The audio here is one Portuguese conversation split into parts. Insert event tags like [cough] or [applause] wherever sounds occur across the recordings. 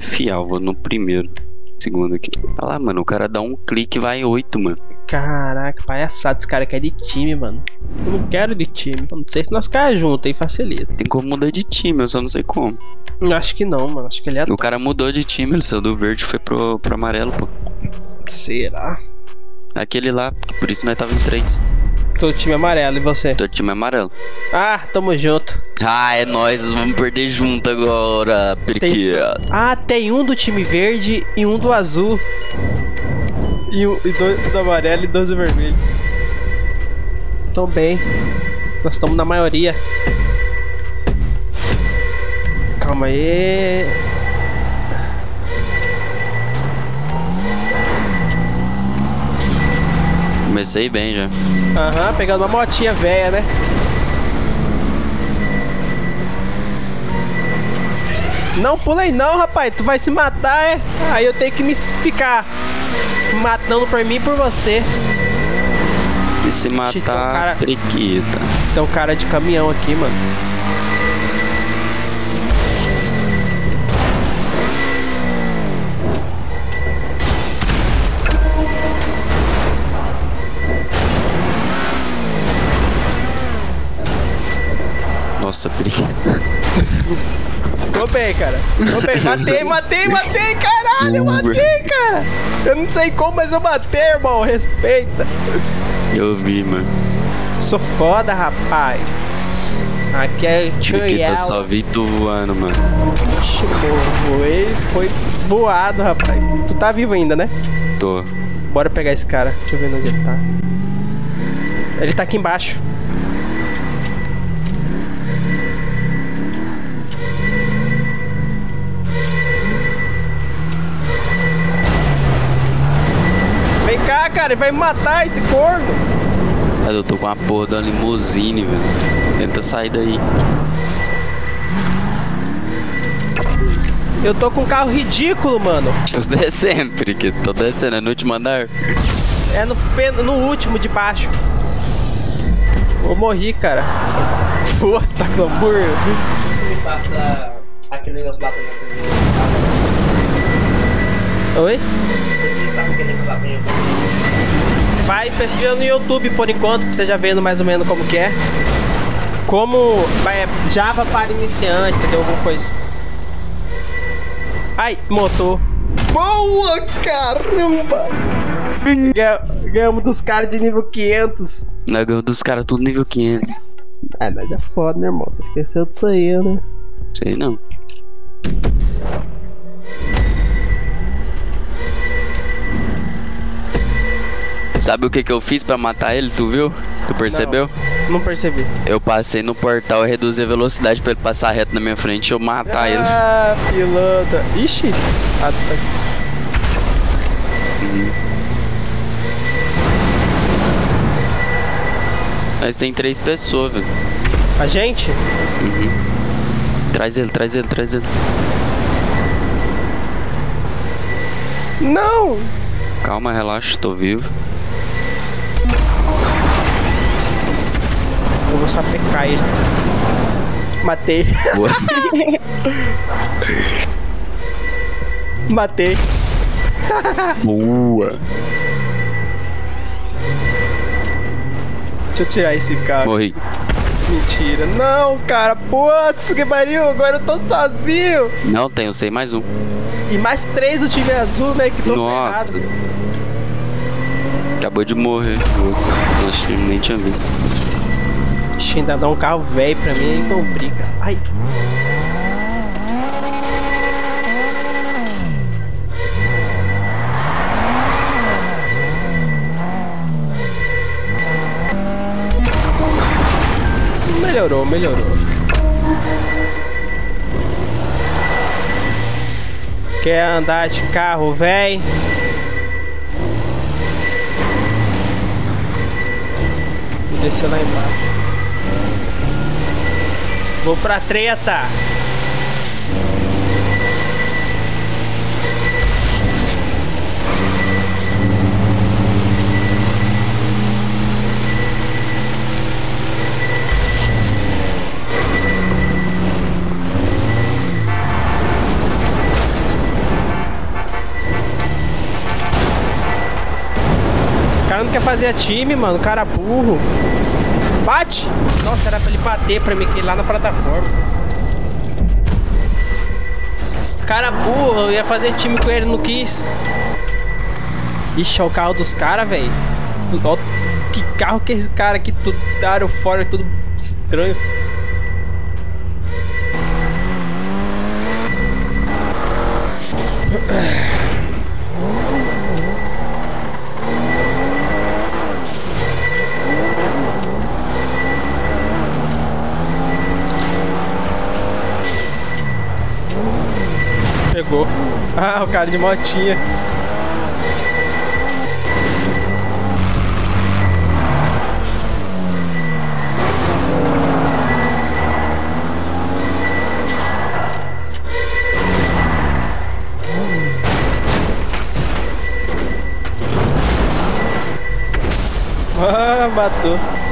fé fiel, vou no primeiro. Segundo aqui. Olha lá, mano, o cara dá um clique e vai oito, mano. Caraca, palhaçada, esse cara quer de time, mano. Eu não quero de time. Eu não sei se nós caímos juntos aí facilita. Tem como mudar de time, eu só não sei como. Eu acho que não, mano. Acho que ele é. O cara mudou de time, ele saiu do verde e foi pro, pro amarelo, pô. Será? Aquele lá, por isso nós tava em três. Todo time amarelo e você? Todo time amarelo. Ah, tamo junto. Ah, é nóis, vamos perder junto agora, Tem periquita. só- Ah, tem um do time verde e um do azul. E, um, e dois do amarelo e dois do vermelho. Tão bem. Nós estamos na maioria. Calma aí. Comecei bem já. Aham, pegando uma motinha velha, né? Não pulei não, rapaz. Tu vai se matar, é? Aí eu tenho que me ficar matando por mim e por você. E se matar, cara- periquita. Tem um cara de caminhão aqui, mano. Nossa, periquita. Tô bem, cara. Tô bem. Matei, matei, matei, caralho. Eu matei, cara. Eu não sei como, mas eu matei, irmão. Respeita. Eu vi, mano. Sou foda, rapaz. Aqui é Periquita, só Choyal. vi tu voando, mano. Ixi, voei, foi voado, rapaz. Tu tá vivo ainda, né? Tô. Bora pegar esse cara. Deixa eu ver onde ele tá. Ele tá aqui embaixo. Cá, cara, ele vai me matar esse corno. Mas eu tô com a porra da limusine, velho. Tenta sair daí. Eu tô com um carro ridículo, mano. Tô descendo, periquita. Tô descendo, é no último andar. É no, no último de baixo. Eu morri, cara. Força, tá com hambúrguer. Me passa aquele negócio lá pra mim. Oi? Vai pesquisando no YouTube por enquanto, pra você já vendo mais ou menos como que é. Como vai, é Java para iniciante, entendeu? Alguma coisa. Ai, motor. Boa, caramba! Ganha- Ganhamos dos caras de nível 500. Nós ganhamos dos caras tudo nível 500. Ah, mas é foda, né, irmão? Você esqueceu disso aí, né? Sei não. Sabe o que que eu fiz pra matar ele? Tu viu? Tu percebeu? Não percebi. Eu passei no portal e reduzi a velocidade pra ele passar reto na minha frente e eu matar ele. Ah, piloto. Ixi. Ah, tá. Mas tem três pessoas, velho. A gente? Traz ele, traz ele, traz ele. Não! Calma, relaxa, tô vivo. Vou sapecar ele. Matei. Boa. [laughs] Matei. Boa. Deixa eu tirar esse carro. Morri. Mentira. Não, cara. Putz, que pariu. Agora eu tô sozinho. Não, tenho, sei mais um. E mais três do time azul, né? Que tô Nossa. ferrado. Acabou de morrer. Nossa, eu nem tinha visto. Ixi, ainda dá um carro velho pra mim aí complica. Ai. Melhorou, melhorou. Quer andar de carro, véi? Vou descer lá embaixo. Vou pra treta. O cara não quer fazer a time, mano. O cara é burro. Bate! Nossa, era pra ele bater pra mim aqui lá na plataforma. Cara burro, eu ia fazer time com ele, não quis. Ixi, é o carro dos caras, velho. Que carro que esse cara aqui, tudo aro fora, tudo estranho. [clears throat] Ah, o cara de motinha. Ah, matou.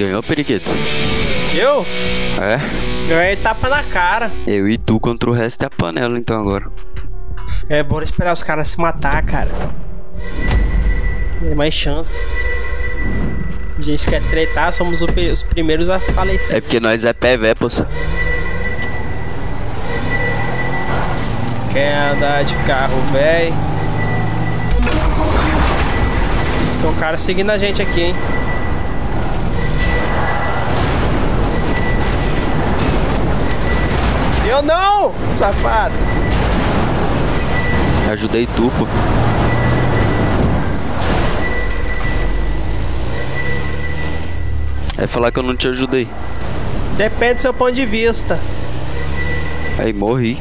Ganhou, periquito? Eu? É? Ganhei tapa na cara. Eu e tu contra o resto da panela, então, agora. É, bora esperar os caras se matar, cara. Tem mais chance. A gente quer tretar, somos os primeiros a falecer. É porque nós é pé, vé, poça. Quer andar de carro, véi? Tem um cara seguindo a gente aqui, hein? Eu não! Safado! Ajudei tu, pô. É falar que eu não te ajudei. Depende do seu ponto de vista. Aí morri.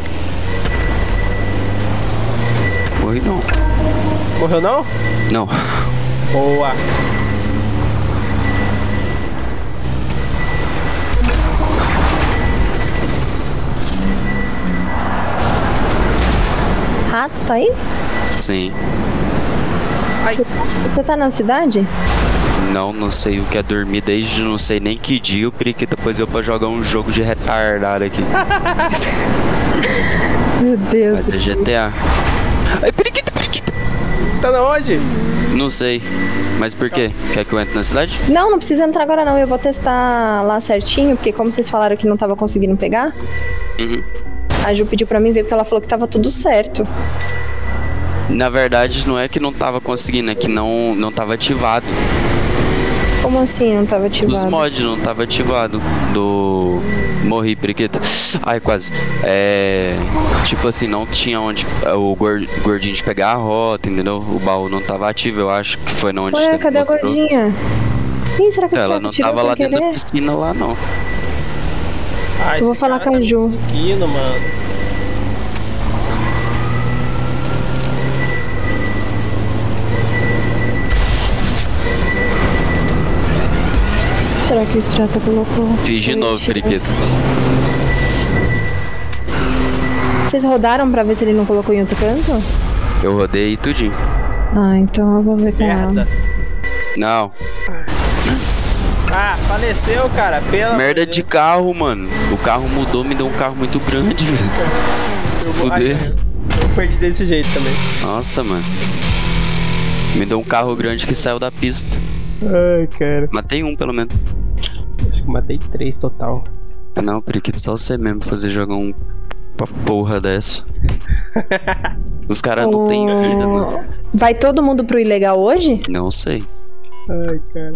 Morri não. Morreu não? Não. Boa! Rato, tá aí? Sim. Você tá na cidade? Não, não sei o que é dormir desde não sei nem que dia. O periquito depois eu pra jogar um jogo de retardado aqui. [laughs] Meu Deus. Vai ter GTA. Ai, periquito, periquito. Tá na onde? Não sei. Mas por quê? Quer que eu entre na cidade? Não, não precisa entrar agora não. Eu vou testar lá certinho, porque como vocês falaram que não tava conseguindo pegar, Uhum. A Ju pediu pra mim ver porque ela falou que tava tudo certo. Na verdade, não é que não tava conseguindo, é que não, não tava ativado. Como assim não tava Os ativado? mods não tava ativado. Do. Morri, periquito. Ai, quase. É. Tipo assim, não tinha onde o gor- gordinho de pegar a rota, entendeu? O baú não tava ativo, eu acho que foi na onde Ué, cadê a mostrou. gordinha? Ih, será que Ela não tirou tava lá dentro da piscina lá, não. Ah, Eu vou falar com a tá Ju. Seguindo, mano. Será que o Strata colocou? Fiz de novo, periquito. Vocês rodaram pra ver se ele não colocou em outro canto? Eu rodei tudinho. Ah, então eu vou ver com ela. Merda. Não. Ah, faleceu, cara. Pela Merda de carro, mano. O carro mudou, me deu um carro muito grande, velho. [laughs] Se fuder. Eu perdi desse jeito também. Nossa, mano. Me deu um carro grande que saiu da pista. Ai, cara. Matei um, pelo menos. Acho que matei três total. Ah, não, periquito, só você mesmo fazer jogar um. Pra porra dessa. [laughs] Os caras não têm vida, mano. Vai todo mundo pro ilegal hoje? Não sei. Ai, cara.